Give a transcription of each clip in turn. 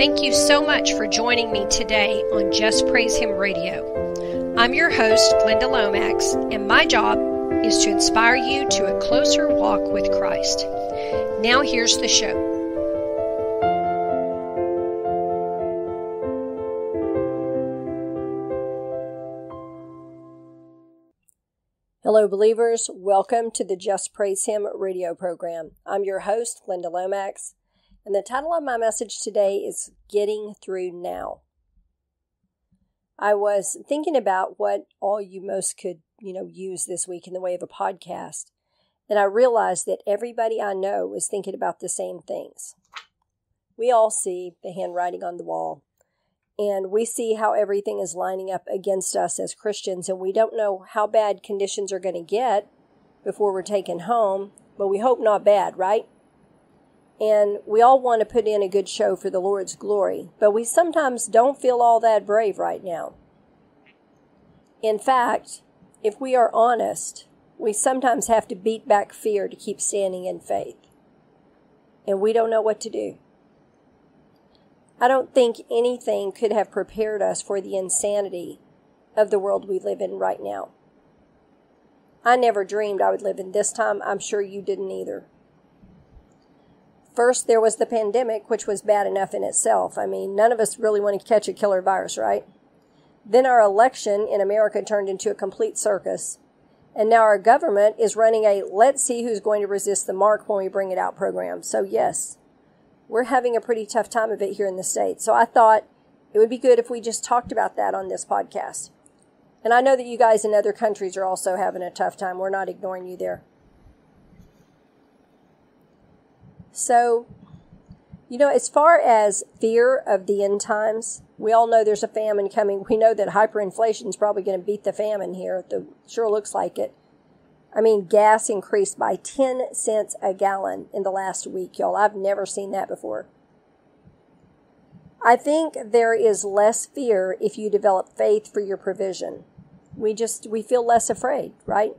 Thank you so much for joining me today on Just Praise Him Radio. I'm your host, Glynda Lomax, and my job is to inspire you to a closer walk with Christ. Now, here's the show. Hello, believers. Welcome to the Just Praise Him radio program. I'm your host, Glynda Lomax, and the title of my message today is Getting Through Now. I was thinking about what all you most could, you know, use this week in the way of a podcast, and I realized that everybody I know is thinking about the same things. We all see the handwriting on the wall and we see how everything is lining up against us as Christians, and we don't know how bad conditions are going to get before we're taken home, but we hope not bad, right? And we all want to put in a good show for the Lord's glory, but we sometimes don't feel all that brave right now. In fact, if we are honest, we sometimes have to beat back fear to keep standing in faith. And we don't know what to do. I don't think anything could have prepared us for the insanity of the world we live in right now. I never dreamed I would live in this time. I'm sure you didn't either. First, there was the pandemic, which was bad enough in itself. I mean, none of us really want to catch a killer virus, right? Then our election in America turned into a complete circus. And now our government is running a let's see who's going to resist the mark when we bring it out program. So, yes, we're having a pretty tough time of it here in the States. So I thought it would be good if we just talked about that on this podcast. And I know that you guys in other countries are also having a tough time. We're not ignoring you there. So, you know, as far as fear of the end times, we all know there's a famine coming. We know that hyperinflation is probably going to beat the famine here. It sure looks like it. I mean, gas increased by 10 cents a gallon in the last week, y'all. I've never seen that before. I think there is less fear if you develop faith for your provision. We just, we feel less afraid, right?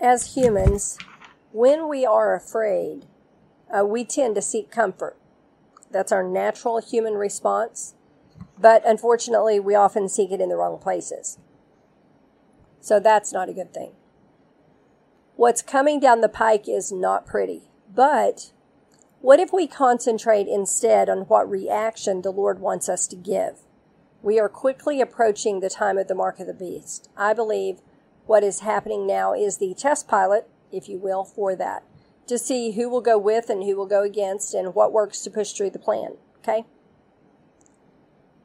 As humans, when we are afraid, uh, we tend to seek comfort. That's our natural human response. But unfortunately, we often seek it in the wrong places. So that's not a good thing. What's coming down the pike is not pretty. But what if we concentrate instead on what reaction the Lord wants us to give? We are quickly approaching the time of the mark of the beast. I believe what is happening now is the test pilot, if you will, for that, to see who will go with and who will go against and what works to push through the plan. Okay?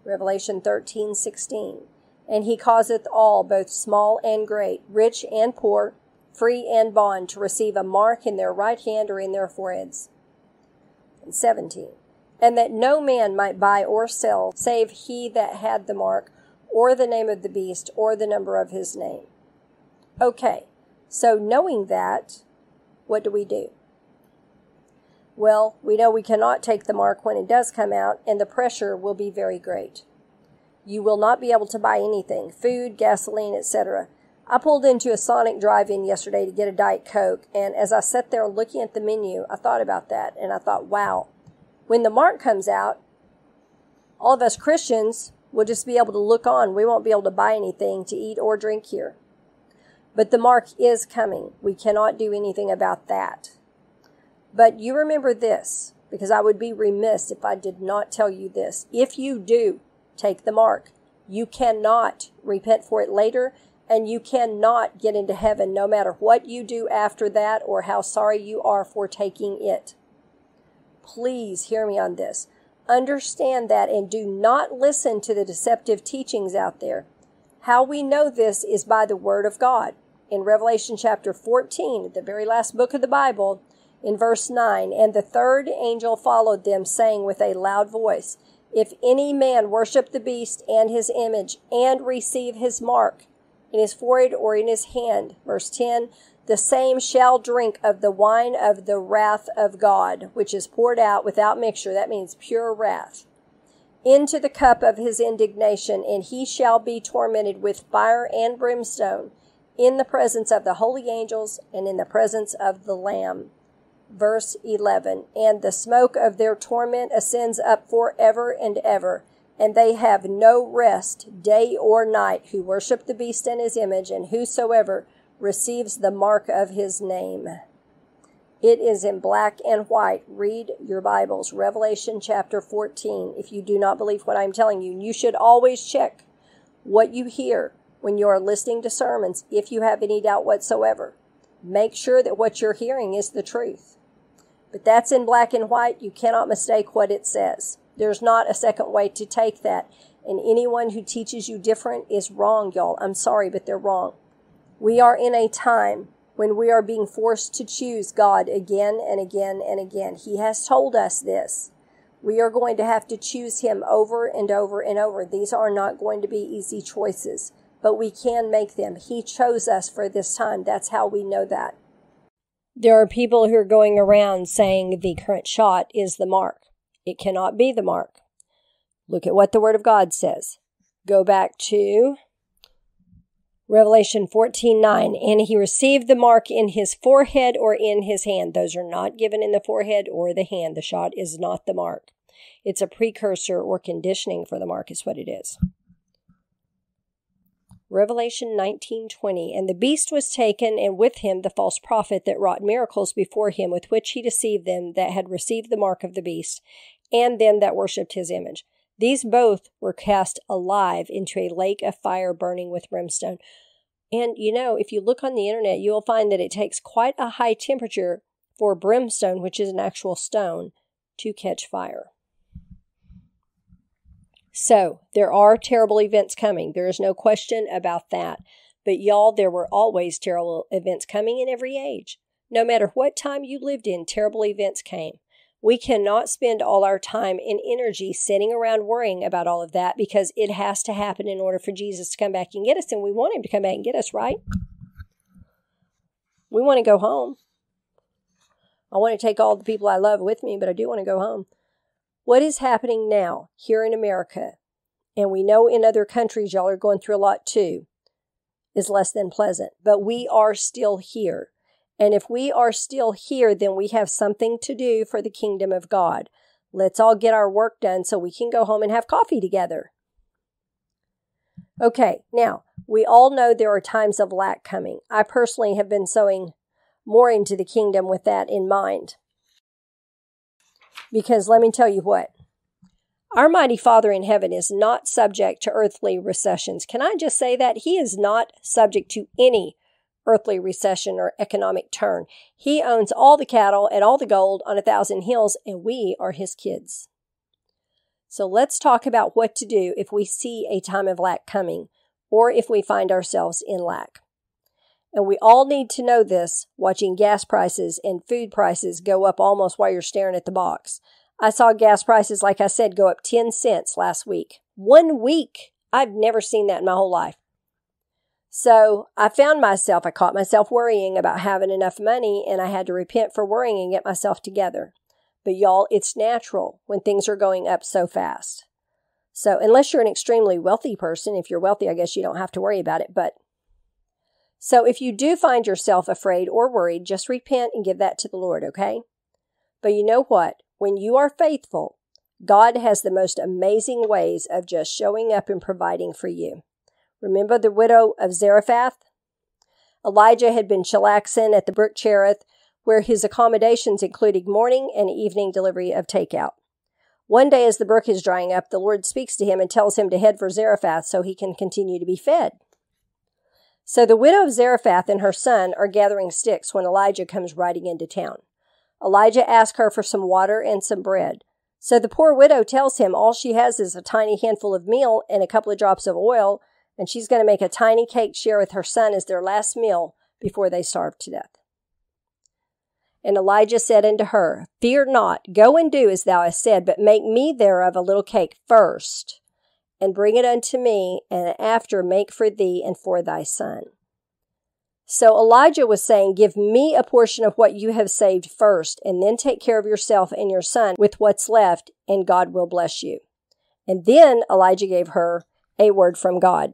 Revelation 13, 16 and he causeth all, both small and great, rich and poor, free and bond, to receive a mark in their right hand or in their foreheads. And 17. And that no man might buy or sell, save he that had the mark, or the name of the beast, or the number of his name. Okay, so knowing that, what do we do? Well, we know we cannot take the mark when it does come out, and the pressure will be very great you will not be able to buy anything food, gasoline, etc. I pulled into a Sonic drive in yesterday to get a Diet Coke, and as I sat there looking at the menu, I thought about that and I thought, wow, when the mark comes out, all of us Christians will just be able to look on. We won't be able to buy anything to eat or drink here. But the mark is coming. We cannot do anything about that. But you remember this, because I would be remiss if I did not tell you this. If you do take the mark. You cannot repent for it later, and you cannot get into heaven no matter what you do after that or how sorry you are for taking it. Please hear me on this. Understand that and do not listen to the deceptive teachings out there. How we know this is by the Word of God. In Revelation chapter 14, the very last book of the Bible, in verse 9, and the third angel followed them, saying with a loud voice, if any man worship the beast and his image and receive his mark in his forehead or in his hand, verse 10, the same shall drink of the wine of the wrath of God, which is poured out without mixture. That means pure wrath. Into the cup of his indignation, and he shall be tormented with fire and brimstone in the presence of the holy angels and in the presence of the Lamb. Verse 11 And the smoke of their torment ascends up forever and ever, and they have no rest day or night who worship the beast and his image, and whosoever receives the mark of his name. It is in black and white. Read your Bibles. Revelation chapter 14. If you do not believe what I'm telling you, you should always check what you hear when you are listening to sermons if you have any doubt whatsoever. Make sure that what you're hearing is the truth. But that's in black and white. You cannot mistake what it says. There's not a second way to take that. And anyone who teaches you different is wrong, y'all. I'm sorry, but they're wrong. We are in a time when we are being forced to choose God again and again and again. He has told us this. We are going to have to choose Him over and over and over. These are not going to be easy choices, but we can make them. He chose us for this time. That's how we know that. There are people who are going around saying the current shot is the mark. It cannot be the mark. Look at what the Word of God says. Go back to Revelation 14 9. And he received the mark in his forehead or in his hand. Those are not given in the forehead or the hand. The shot is not the mark. It's a precursor or conditioning for the mark, is what it is. Revelation 19:20 And the beast was taken and with him the false prophet that wrought miracles before him with which he deceived them that had received the mark of the beast and them that worshipped his image these both were cast alive into a lake of fire burning with brimstone. And you know, if you look on the internet, you will find that it takes quite a high temperature for brimstone, which is an actual stone, to catch fire. So, there are terrible events coming. There is no question about that. But, y'all, there were always terrible events coming in every age. No matter what time you lived in, terrible events came. We cannot spend all our time and energy sitting around worrying about all of that because it has to happen in order for Jesus to come back and get us. And we want him to come back and get us, right? We want to go home. I want to take all the people I love with me, but I do want to go home. What is happening now here in America, and we know in other countries y'all are going through a lot too, is less than pleasant. But we are still here. And if we are still here, then we have something to do for the kingdom of God. Let's all get our work done so we can go home and have coffee together. Okay, now, we all know there are times of lack coming. I personally have been sowing more into the kingdom with that in mind. Because let me tell you what, our mighty Father in heaven is not subject to earthly recessions. Can I just say that? He is not subject to any earthly recession or economic turn. He owns all the cattle and all the gold on a thousand hills, and we are his kids. So let's talk about what to do if we see a time of lack coming or if we find ourselves in lack. And we all need to know this watching gas prices and food prices go up almost while you're staring at the box. I saw gas prices, like I said, go up 10 cents last week. One week! I've never seen that in my whole life. So I found myself, I caught myself worrying about having enough money and I had to repent for worrying and get myself together. But y'all, it's natural when things are going up so fast. So unless you're an extremely wealthy person, if you're wealthy, I guess you don't have to worry about it. But so if you do find yourself afraid or worried, just repent and give that to the Lord, okay? But you know what? When you are faithful, God has the most amazing ways of just showing up and providing for you. Remember the widow of Zarephath? Elijah had been chillaxing at the Brook Cherith, where his accommodations included morning and evening delivery of takeout. One day, as the brook is drying up, the Lord speaks to him and tells him to head for Zarephath so he can continue to be fed. So the widow of Zarephath and her son are gathering sticks when Elijah comes riding into town. Elijah asks her for some water and some bread. So the poor widow tells him all she has is a tiny handful of meal and a couple of drops of oil and she's going to make a tiny cake share with her son as their last meal before they starve to death. And Elijah said unto her, Fear not, go and do as thou hast said, but make me thereof a little cake first, and bring it unto me, and after make for thee and for thy son. So Elijah was saying, Give me a portion of what you have saved first, and then take care of yourself and your son with what's left, and God will bless you. And then Elijah gave her a word from God.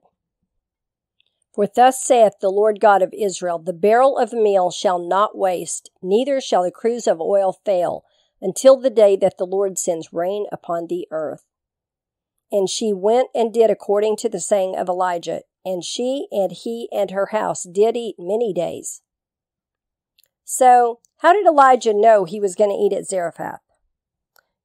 For thus saith the Lord God of Israel The barrel of meal shall not waste, neither shall the cruse of oil fail, until the day that the Lord sends rain upon the earth. And she went and did according to the saying of Elijah, and she and he and her house did eat many days. So, how did Elijah know he was going to eat at Zarephath?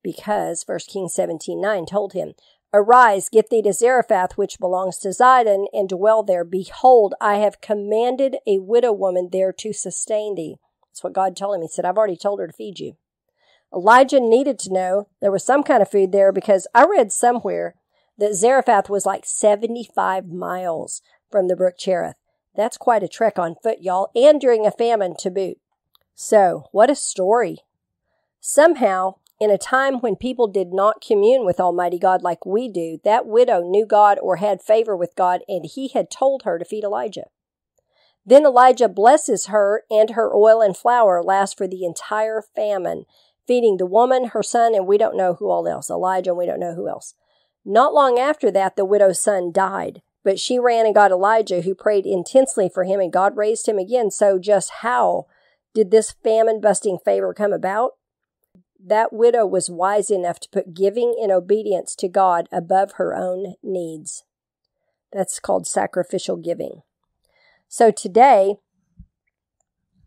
Because 1 Kings 17 9 told him, Arise, get thee to Zarephath, which belongs to Zidon, and dwell there. Behold, I have commanded a widow woman there to sustain thee. That's what God told him. He said, I've already told her to feed you. Elijah needed to know there was some kind of food there because I read somewhere that Zarephath was like 75 miles from the brook Cherith. That's quite a trek on foot, y'all, and during a famine to boot. So, what a story. Somehow, in a time when people did not commune with Almighty God like we do, that widow knew God or had favor with God, and he had told her to feed Elijah. Then Elijah blesses her, and her oil and flour last for the entire famine, feeding the woman, her son, and we don't know who all else. Elijah, and we don't know who else. Not long after that, the widow's son died, but she ran and got Elijah, who prayed intensely for him, and God raised him again. So, just how did this famine busting favor come about? that widow was wise enough to put giving in obedience to God above her own needs. That's called sacrificial giving. So today,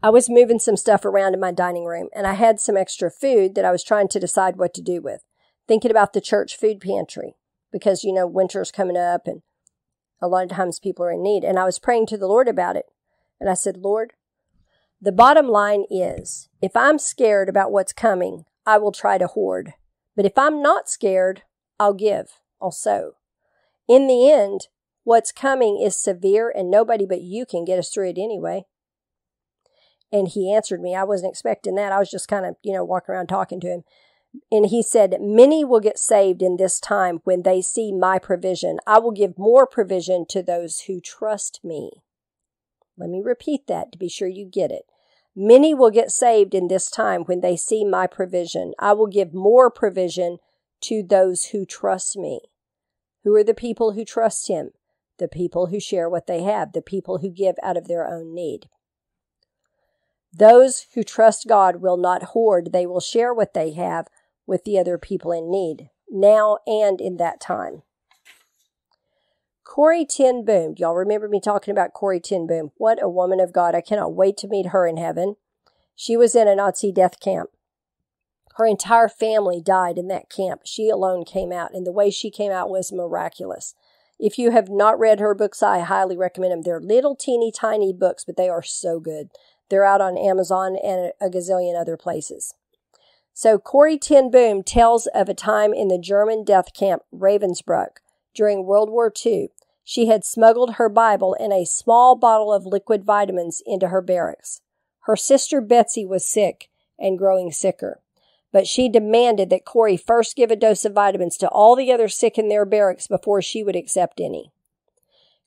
I was moving some stuff around in my dining room and I had some extra food that I was trying to decide what to do with. Thinking about the church food pantry because, you know, winter's coming up and a lot of times people are in need. And I was praying to the Lord about it. And I said, Lord, the bottom line is if I'm scared about what's coming, I will try to hoard. But if I'm not scared, I'll give, I'll sow. In the end, what's coming is severe and nobody but you can get us through it anyway. And he answered me. I wasn't expecting that. I was just kind of, you know, walking around talking to him. And he said, Many will get saved in this time when they see my provision. I will give more provision to those who trust me. Let me repeat that to be sure you get it. Many will get saved in this time when they see my provision. I will give more provision to those who trust me. Who are the people who trust him? The people who share what they have, the people who give out of their own need. Those who trust God will not hoard, they will share what they have with the other people in need, now and in that time. Corrie ten Boom. Y'all remember me talking about Corrie ten Boom? What a woman of God. I cannot wait to meet her in heaven. She was in a Nazi death camp. Her entire family died in that camp. She alone came out, and the way she came out was miraculous. If you have not read her books, I highly recommend them. They're little teeny tiny books, but they are so good. They're out on Amazon and a gazillion other places. So Corrie ten Boom tells of a time in the German death camp Ravensbrück during World War II she had smuggled her Bible and a small bottle of liquid vitamins into her barracks. Her sister Betsie was sick and growing sicker, but she demanded that Corrie first give a dose of vitamins to all the other sick in their barracks before she would accept any.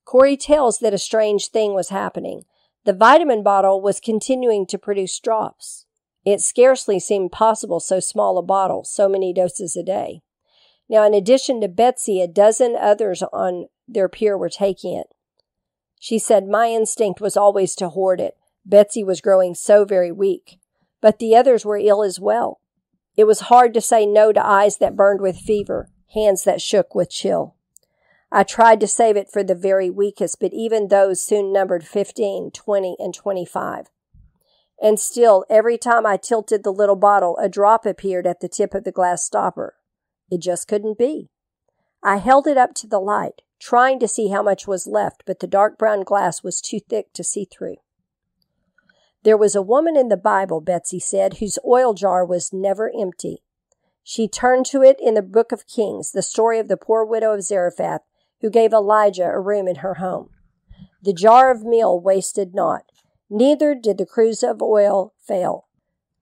Corrie tells that a strange thing was happening. The vitamin bottle was continuing to produce drops. It scarcely seemed possible so small a bottle, so many doses a day. Now, in addition to Betsie, a dozen others on their pier were taking it. She said, My instinct was always to hoard it. Betsie was growing so very weak. But the others were ill as well. It was hard to say no to eyes that burned with fever, hands that shook with chill. I tried to save it for the very weakest, but even those soon numbered fifteen, twenty, and 25. And still, every time I tilted the little bottle, a drop appeared at the tip of the glass stopper. It just couldn't be. I held it up to the light, trying to see how much was left, but the dark brown glass was too thick to see through. There was a woman in the Bible, Betsie said, whose oil jar was never empty. She turned to it in the book of Kings, the story of the poor widow of Zarephath, who gave Elijah a room in her home. The jar of meal wasted not, neither did the cruse of oil fail,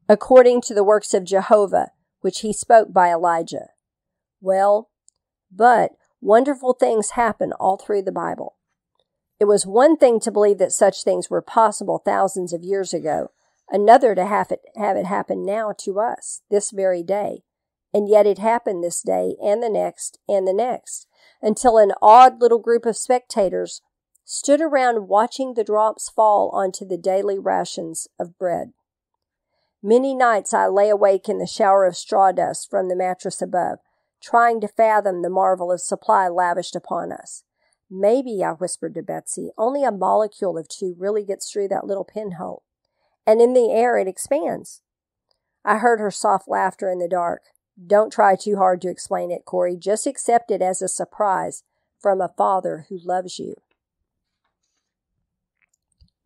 according to the works of Jehovah, which he spoke by Elijah. Well, but wonderful things happen all through the Bible. It was one thing to believe that such things were possible thousands of years ago, another to have it, have it happen now to us, this very day. And yet it happened this day and the next and the next, until an odd little group of spectators stood around watching the drops fall onto the daily rations of bread. Many nights I lay awake in the shower of straw dust from the mattress above, trying to fathom the marvel of supply lavished upon us. Maybe, I whispered to Betsie, only a molecule of two really gets through that little pinhole. And in the air it expands. I heard her soft laughter in the dark. Don't try too hard to explain it, Corrie. Just accept it as a surprise from a father who loves you.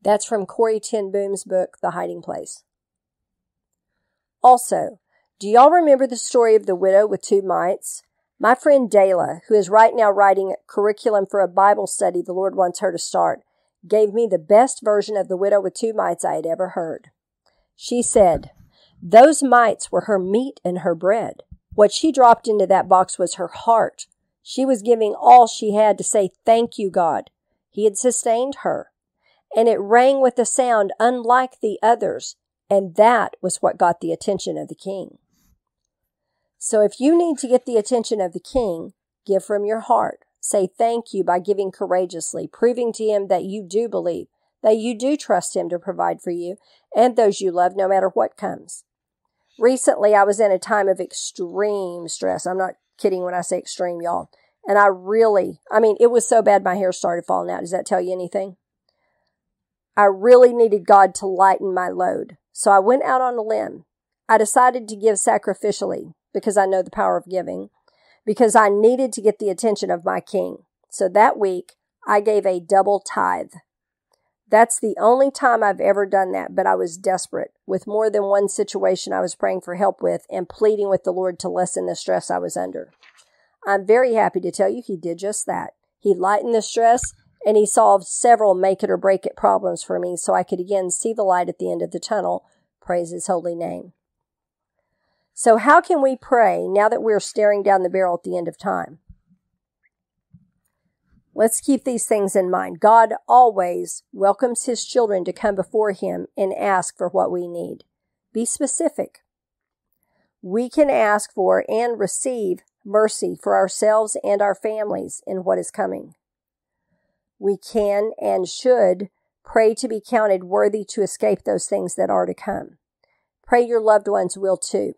That's from Corrie ten Boom's book, The Hiding Place. Also, do y'all remember the story of the widow with two mites? My friend Dayla, who is right now writing a curriculum for a Bible study the Lord wants her to start, gave me the best version of the widow with two mites I had ever heard. She said, Those mites were her meat and her bread. What she dropped into that box was her heart. She was giving all she had to say, Thank you, God. He had sustained her. And it rang with a sound unlike the others and that was what got the attention of the king. So if you need to get the attention of the king, give from your heart. Say thank you by giving courageously, proving to him that you do believe, that you do trust him to provide for you and those you love no matter what comes. Recently, I was in a time of extreme stress. I'm not kidding when I say extreme, y'all. And I really, I mean, it was so bad my hair started falling out. Does that tell you anything? I really needed God to lighten my load. So I went out on a limb. I decided to give sacrificially because I know the power of giving, because I needed to get the attention of my king. So that week, I gave a double tithe. That's the only time I've ever done that, but I was desperate with more than one situation I was praying for help with and pleading with the Lord to lessen the stress I was under. I'm very happy to tell you he did just that. He lightened the stress and he solved several make it or break it problems for me so I could again see the light at the end of the tunnel. Praise his holy name. So, how can we pray now that we're staring down the barrel at the end of time? Let's keep these things in mind. God always welcomes his children to come before him and ask for what we need. Be specific. We can ask for and receive mercy for ourselves and our families in what is coming we can and should pray to be counted worthy to escape those things that are to come. Pray your loved ones will too.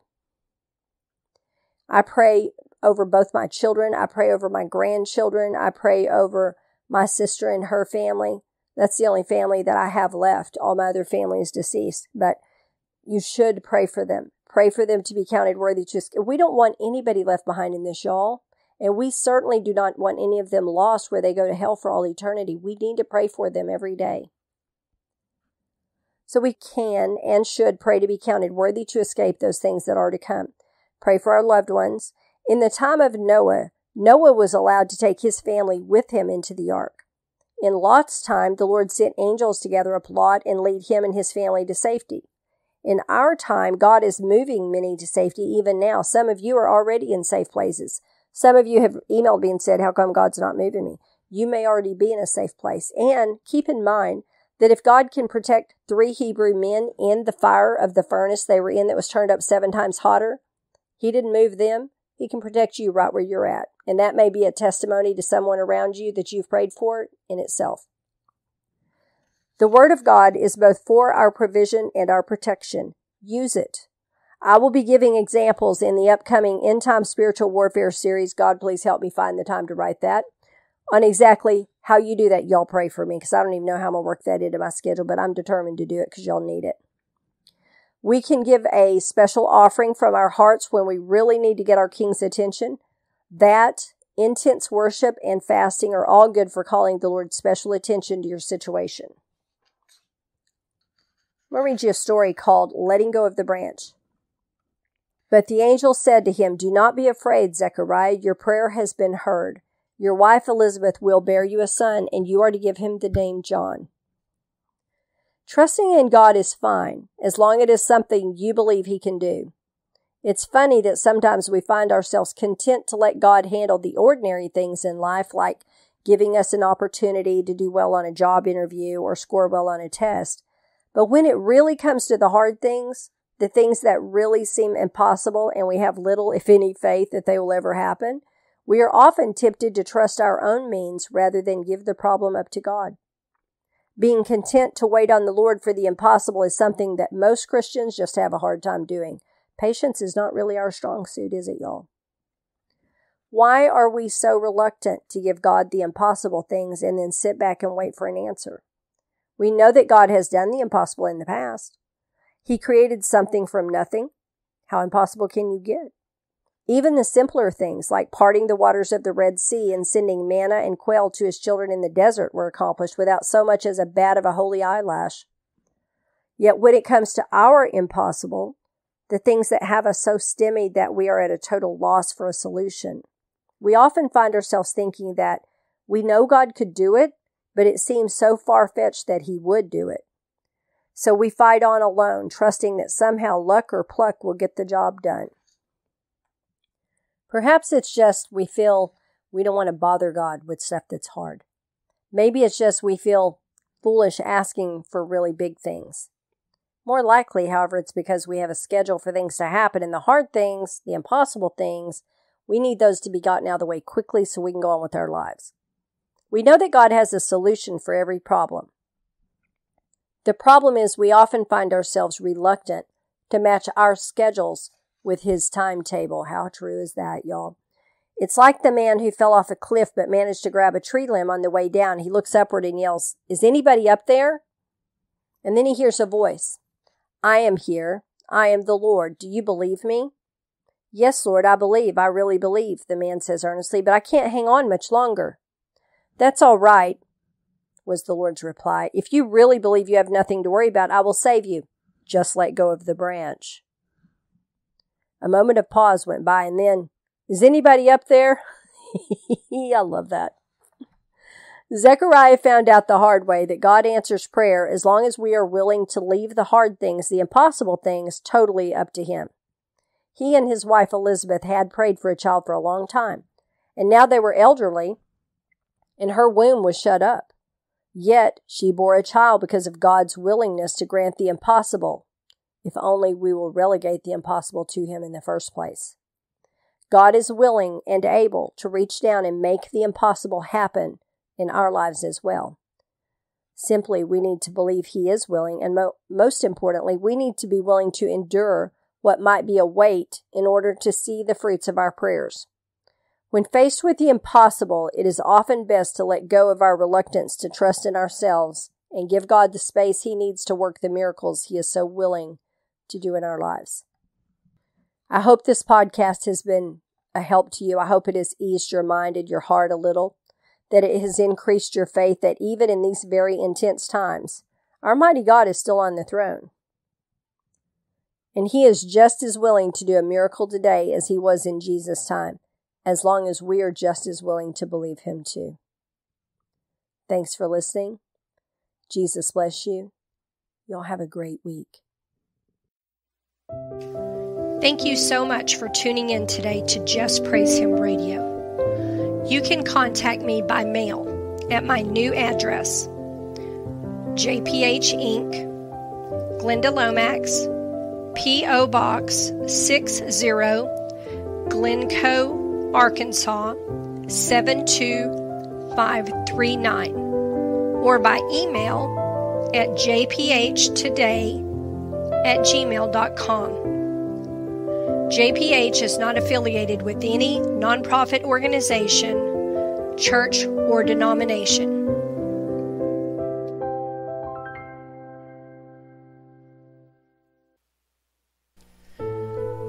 I pray over both my children. I pray over my grandchildren. I pray over my sister and her family. That's the only family that I have left. All my other family is deceased, but you should pray for them. Pray for them to be counted worthy to. We don't want anybody left behind in this, y'all. And we certainly do not want any of them lost where they go to hell for all eternity. We need to pray for them every day. So we can and should pray to be counted worthy to escape those things that are to come. Pray for our loved ones. In the time of Noah, Noah was allowed to take his family with him into the ark. In Lot's time, the Lord sent angels to gather up Lot and lead him and his family to safety. In our time, God is moving many to safety even now. Some of you are already in safe places. Some of you have emailed me and said, How come God's not moving me? You may already be in a safe place. And keep in mind that if God can protect three Hebrew men in the fire of the furnace they were in that was turned up seven times hotter, He didn't move them. He can protect you right where you're at. And that may be a testimony to someone around you that you've prayed for in itself. The Word of God is both for our provision and our protection. Use it. I will be giving examples in the upcoming End Time Spiritual Warfare series. God, please help me find the time to write that on exactly how you do that. Y'all pray for me because I don't even know how I'm going to work that into my schedule, but I'm determined to do it because y'all need it. We can give a special offering from our hearts when we really need to get our King's attention. That, intense worship, and fasting are all good for calling the Lord special attention to your situation. I'm going to read you a story called Letting Go of the Branch. But the angel said to him, Do not be afraid, Zechariah. Your prayer has been heard. Your wife Elizabeth will bear you a son, and you are to give him the name John. Trusting in God is fine, as long as it is something you believe He can do. It's funny that sometimes we find ourselves content to let God handle the ordinary things in life, like giving us an opportunity to do well on a job interview or score well on a test. But when it really comes to the hard things, the things that really seem impossible and we have little, if any, faith that they will ever happen, We are often tempted to trust our own means rather than give the problem up to God. Being content to wait on the Lord for the impossible is something that most Christians just have a hard time doing. Patience is not really our strong suit, is it, y'all? Why are we so reluctant to give God the impossible things and then sit back and wait for an answer? We know that God has done the impossible in the past. He created something from nothing. How impossible can you get? Even the simpler things like parting the waters of the Red Sea and sending manna and quail to his children in the desert were accomplished without so much as a bat of a holy eyelash. Yet when it comes to our impossible, the things that have us so stymied that we are at a total loss for a solution, we often find ourselves thinking that we know God could do it, but it seems so far fetched that he would do it. So we fight on alone, trusting that somehow luck or pluck will get the job done. Perhaps it's just we feel we don't want to bother God with stuff that's hard. Maybe it's just we feel foolish asking for really big things. More likely, however, it's because we have a schedule for things to happen, and the hard things, the impossible things, we need those to be gotten out of the way quickly so we can go on with our lives. We know that God has a solution for every problem. The problem is we often find ourselves reluctant to match our schedules with his timetable. How true is that, y'all? It's like the man who fell off a cliff but managed to grab a tree limb on the way down. He looks upward and yells, Is anybody up there? And then he hears a voice I am here. I am the Lord. Do you believe me? Yes, Lord, I believe. I really believe, the man says earnestly, but I can't hang on much longer. That's all right, was the Lord's reply. If you really believe you have nothing to worry about, I will save you. Just let go of the branch. A moment of pause went by, and then, Is anybody up there? I love that. Zechariah found out the hard way that God answers prayer as long as we are willing to leave the hard things, the impossible things, totally up to Him. He and his wife Elizabeth had prayed for a child for a long time, and now they were elderly, and her womb was shut up. Yet she bore a child because of God's willingness to grant the impossible if only we will relegate the impossible to Him in the first place. God is willing and able to reach down and make the impossible happen in our lives as well. Simply, we need to believe He is willing, and mo- most importantly, we need to be willing to endure what might be a wait in order to see the fruits of our prayers. When faced with the impossible, it is often best to let go of our reluctance to trust in ourselves and give God the space He needs to work the miracles He is so willing to do in our lives. I hope this podcast has been a help to you. I hope it has eased your mind and your heart a little, that it has increased your faith that even in these very intense times, our mighty God is still on the throne. And He is just as willing to do a miracle today as He was in Jesus' time, as long as we are just as willing to believe Him too. Thanks for listening. Jesus bless you. Y'all have a great week. Thank you so much for tuning in today to Just Praise Him Radio. You can contact me by mail at my new address JPH Inc., Glynda Lomax, P.O. Box 60, Glencoe, Arkansas 72539, or by email at jphtoday at gmail.com. JPH is not affiliated with any nonprofit organization, church, or denomination.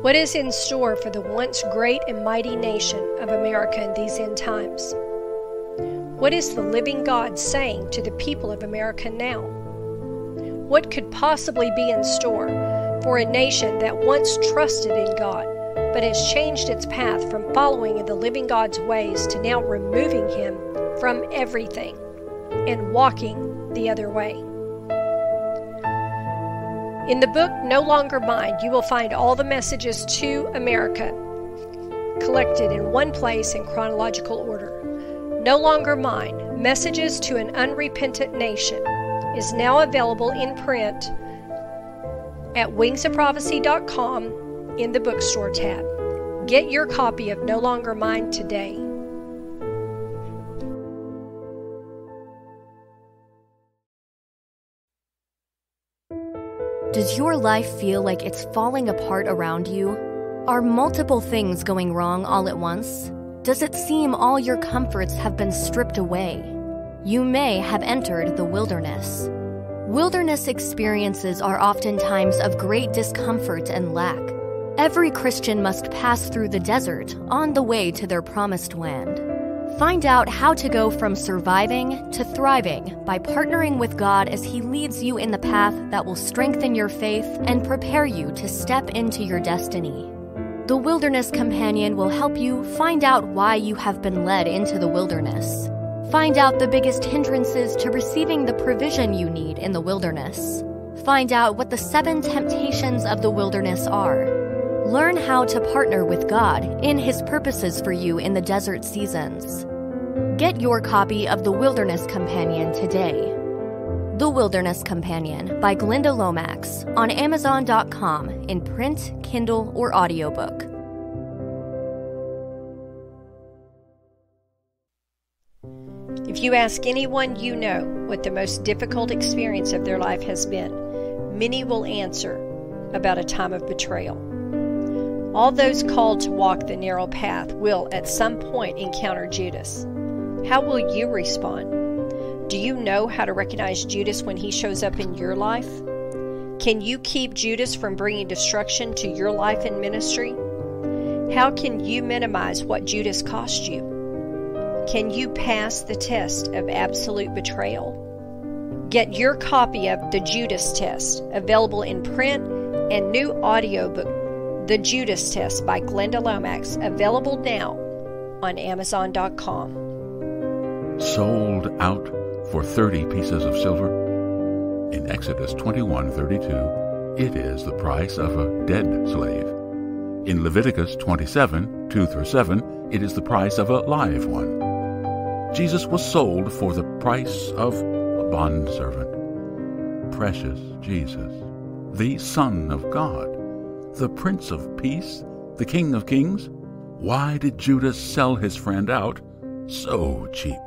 What is in store for the once great and mighty nation of America in these end times? What is the living God saying to the people of America now? What could possibly be in store for a nation that once trusted in God, but has changed its path from following in the living God's ways to now removing Him from everything and walking the other way? In the book No Longer Mine, you will find all the messages to America collected in one place in chronological order. No Longer Mine Messages to an Unrepentant Nation is now available in print at wingsofprophecy.com in the bookstore tab. Get your copy of No Longer Mine today. Does your life feel like it's falling apart around you? Are multiple things going wrong all at once? Does it seem all your comforts have been stripped away? You may have entered the wilderness. Wilderness experiences are oftentimes of great discomfort and lack. Every Christian must pass through the desert on the way to their promised land. Find out how to go from surviving to thriving by partnering with God as He leads you in the path that will strengthen your faith and prepare you to step into your destiny. The Wilderness Companion will help you find out why you have been led into the wilderness. Find out the biggest hindrances to receiving the provision you need in the wilderness. Find out what the seven temptations of the wilderness are. Learn how to partner with God in His purposes for you in the desert seasons. Get your copy of The Wilderness Companion today. The Wilderness Companion by Glynda Lomax on Amazon.com in print, Kindle, or audiobook. If you ask anyone you know what the most difficult experience of their life has been, many will answer about a time of betrayal. All those called to walk the narrow path will at some point encounter Judas. How will you respond? Do you know how to recognize Judas when he shows up in your life? Can you keep Judas from bringing destruction to your life and ministry? How can you minimize what Judas cost you? Can you pass the test of absolute betrayal? Get your copy of The Judas Test, available in print and new audiobook, The Judas Test by Glynda Lomax, available now on Amazon.com sold out for 30 pieces of silver? In Exodus 21:32, it is the price of a dead slave. In Leviticus 27, 2 through 7, it is the price of a live one. Jesus was sold for the price of a bondservant. Precious Jesus, the Son of God, the Prince of Peace, the King of Kings. Why did Judas sell his friend out so cheap?